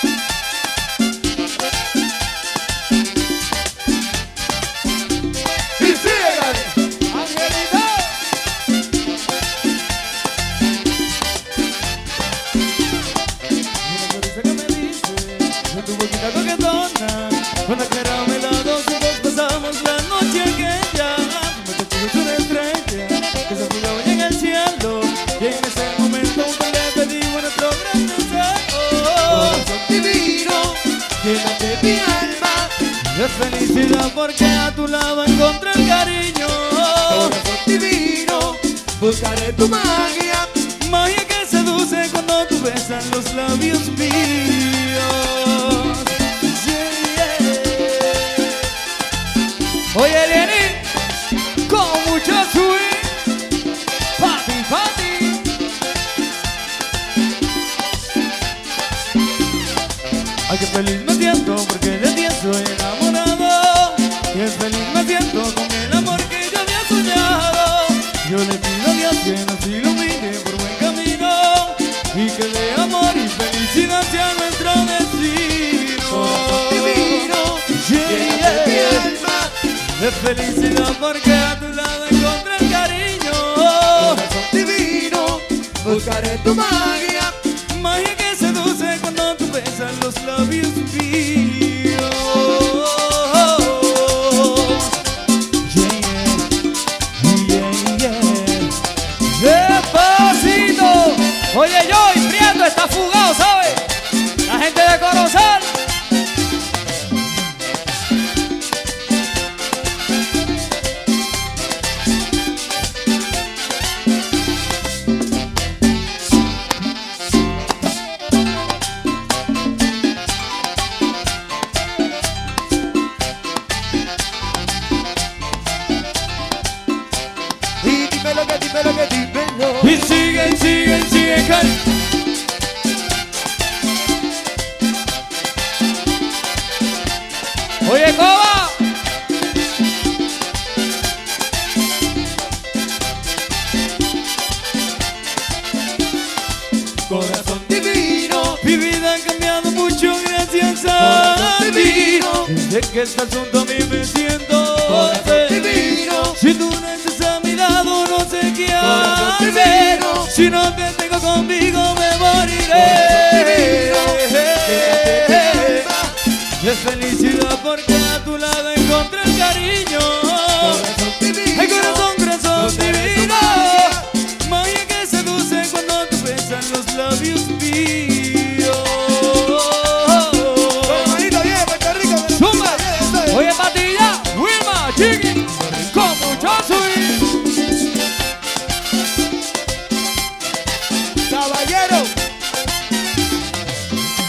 Y porque a tu lado encontré el cariño Corazón divino, buscaré tu magia. Magia que seduce cuando tú besas los labios míos. Oye, Lenny, con mucho swing Pati, pati Ay, qué feliz me siento porque de ti estoy enamorado Qué feliz me siento con el amor que yo había soñado Yo le pido a Dios que nos ilumine por buen camino Y que de amor y felicidad sea nuestro destino divino, Yeah, mi yeah. alma. De felicidad porque a tu lado encontré el cariño divino, buscaré tu magia. Magia que seduce cuando tú besas los labios míos. Dímelo que dímelo. Y siguen, siguen, siguen. Oye, Coba. Corazón divino, Mi vida ha cambiado mucho gracias a Corazón ti. divino. Desde que estás junto a mí me siento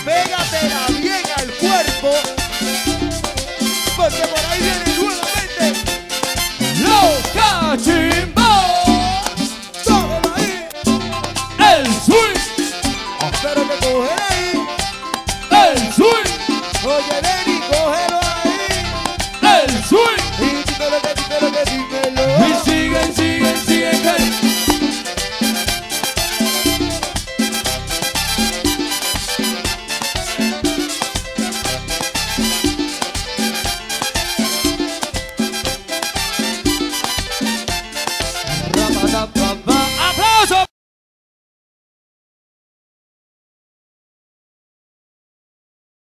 Pégatela bien al cuerpo, porque por ahí viene nuevamente Loca Chimba. Tómalo ahí, el swing. Espero que coger ahí, el swing. Oye, Denny, cógelo ahí, el swing. Y quítalo que, quítalo que,